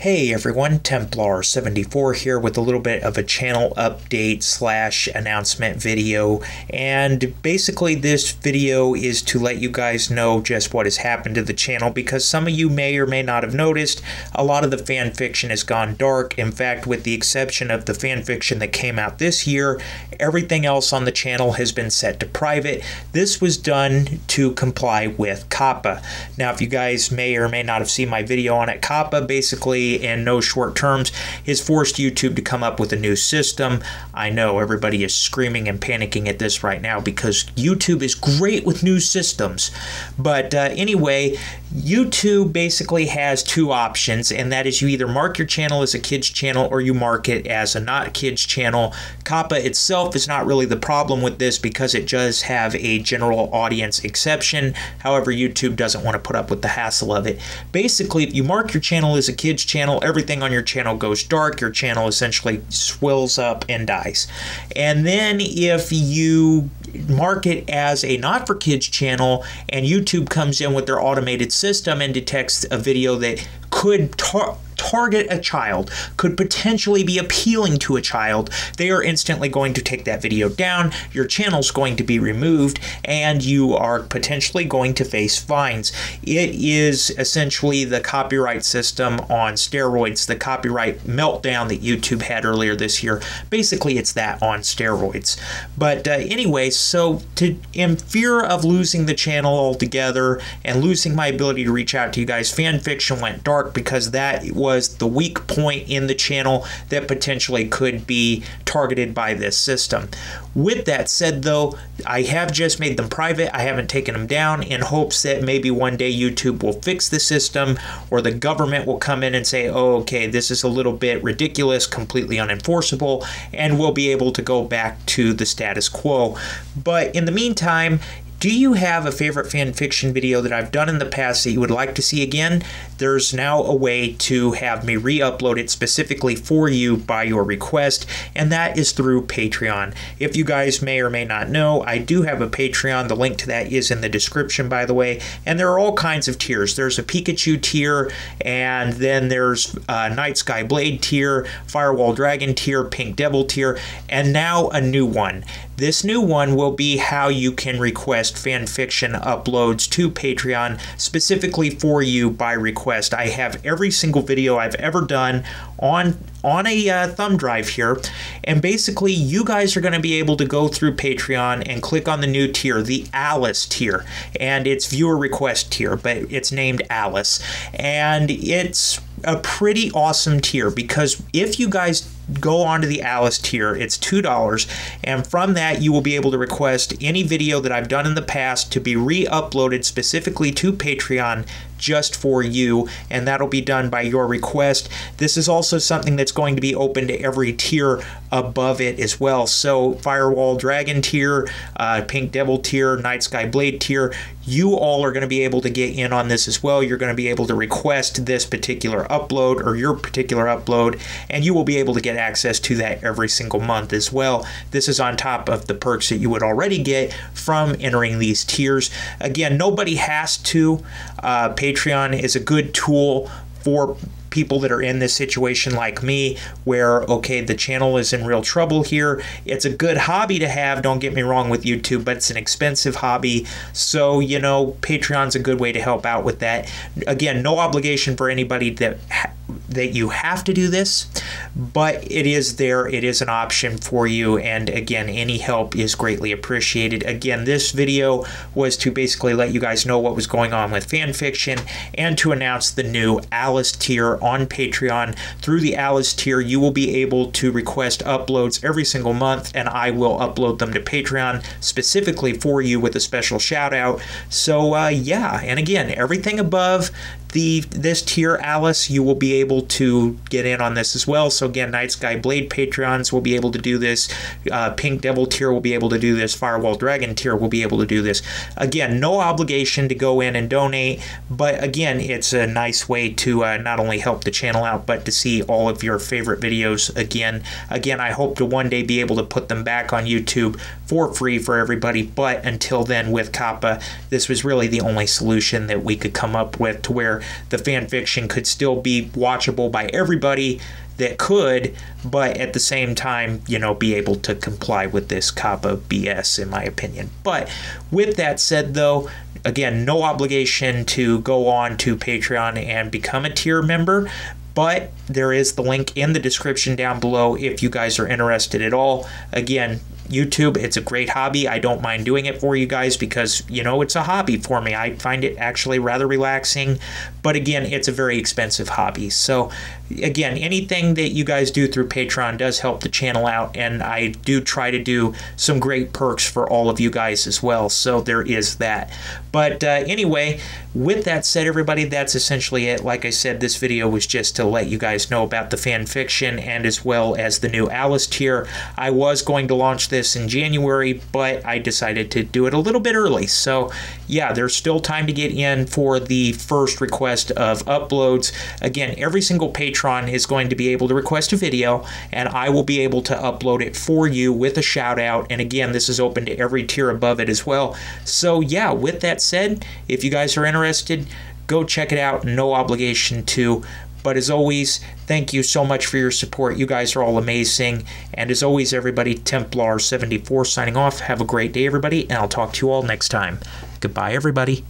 Hey everyone, Templar74 here with a little bit of a channel update slash announcement video. And basically, this video is to let you guys know just what has happened to the channel because some of you may or may not have noticed a lot of the fan fiction has gone dark. In fact, with the exception of the fan fiction that came out this year, everything else on the channel has been set to private. This was done to comply with COPPA. Now, if you guys may or may not have seen my video on it, COPPA basically in no short terms has forced YouTube to come up with a new system. I know everybody is screaming and panicking at this right now because YouTube is great with new systems. But uh, anyway, YouTube basically has two options, and that is you either mark your channel as a kids channel or you mark it as a not kids channel. COPPA itself is not really the problem with this because it does have a general audience exception. However, YouTube doesn't want to put up with the hassle of it. Basically, if you mark your channel as a kids channel, everything on your channel goes dark. Your channel essentially swells up and dies. And then if you mark it as a not for kids channel and YouTube comes in with their automated system and detects a video that could tar- target a child, could potentially be appealing to a child, they are instantly going to take that video down. Your channel's going to be removed, and you are potentially going to face fines. It is essentially the copyright system on steroids, the copyright meltdown that YouTube had earlier this year. Basically, it's that on steroids. But uh, anyway, so to in fear of losing the channel altogether and losing my ability to reach out to you guys, fan fiction went dark because that was the weak point in the channel that potentially could be targeted by this system. With that said, though, I have just made them private. I haven't taken them down in hopes that maybe one day YouTube will fix the system or the government will come in and say, oh, okay, this is a little bit ridiculous, completely unenforceable, and we'll be able to go back to the status quo. But in the meantime, do you have a favorite fan fiction video that I've done in the past that you would like to see again? There's now a way to have me re upload it specifically for you by your request, and that is through Patreon. If you guys may or may not know, I do have a Patreon. The link to that is in the description, by the way, and there are all kinds of tiers. There's a Pikachu tier, and then there's a Night Sky Blade tier, Firewall Dragon tier, Pink Devil tier, and now a new one. This new one will be how you can request fan fiction uploads to Patreon specifically for you by request. I have every single video I've ever done on on a uh, thumb drive here. And basically you guys are going to be able to go through Patreon and click on the new tier the Alice tier. And it's viewer request tier but it's named Alice. And it's a pretty awesome tier because if you guys go onto the Alice tier. It's $2. And from that, you will be able to request any video that I've done in the past to be re uploaded specifically to Patreon just for you, and that'll be done by your request. This is also something that's going to be open to every tier above it as well. So, Firewall Dragon tier, uh, Pink Devil tier, Night Sky Blade tier, you all are going to be able to get in on this as well. You're going to be able to request this particular upload or your particular upload, and you will be able to get access to that every single month as well. This is on top of the perks that you would already get from entering these tiers. Again, nobody has to. Uh, Patreon is a good tool for people that are in this situation like me where okay the channel is in real trouble here. It's a good hobby to have don't get me wrong with youtube but it's an expensive hobby. So you know patreon's a good way to help out with that. Again no obligation for anybody that that you have to do this, but it is there. It is an option for you. And again, any help is greatly appreciated. Again, this video was to basically let you guys know what was going on with fan fiction and to announce the new Alice tier on Patreon. Through the Alice tier, you will be able to request uploads every single month, and I will upload them to Patreon specifically for you with a special shout out. So, uh, yeah, and again, everything above the this tier Alice, you will be able to get in on this as well. So again, Night Sky Blade Patreons will be able to do this. Uh, Pink Devil tier will be able to do this. Firewall Dragon tier will be able to do this. Again, no obligation to go in and donate, but again, it's a nice way to uh, not only help the channel out, but to see all of your favorite videos again. Again, I hope to one day be able to put them back on YouTube for free for everybody, but until then, with COPPA, this was really the only solution that we could come up with to where the fan fiction could still be watchable by everybody that could, but at the same time, you know, be able to comply with this COPPA BS, in my opinion. But with that said, though, again, no obligation to go on to Patreon and become a tier member. But there is the link in the description down below if you guys are interested at all. Again, YouTube. It's a great hobby. I don't mind doing it for you guys because, you know, it's a hobby for me. I find it actually rather relaxing. But again, it's a very expensive hobby. So, again, anything that you guys do through Patreon does help the channel out. And I do try to do some great perks for all of you guys as well. So, there is that. But uh, anyway, with that said, everybody, that's essentially it. Like I said, this video was just to let you guys know about the fan fiction and as well as the new Alice tier. I was going to launch this this in January, but I decided to do it a little bit early. So, yeah, there's still time to get in for the first request of uploads. Again, every single patron is going to be able to request a video, and I will be able to upload it for you with a shout out. And again, this is open to every tier above it as well. So, yeah, with that said, if you guys are interested, go check it out. No obligation to. But as always, thank you so much for your support. You guys are all amazing. And as always, everybody, Templar74 signing off. Have a great day, everybody, and I'll talk to you all next time. Goodbye, everybody.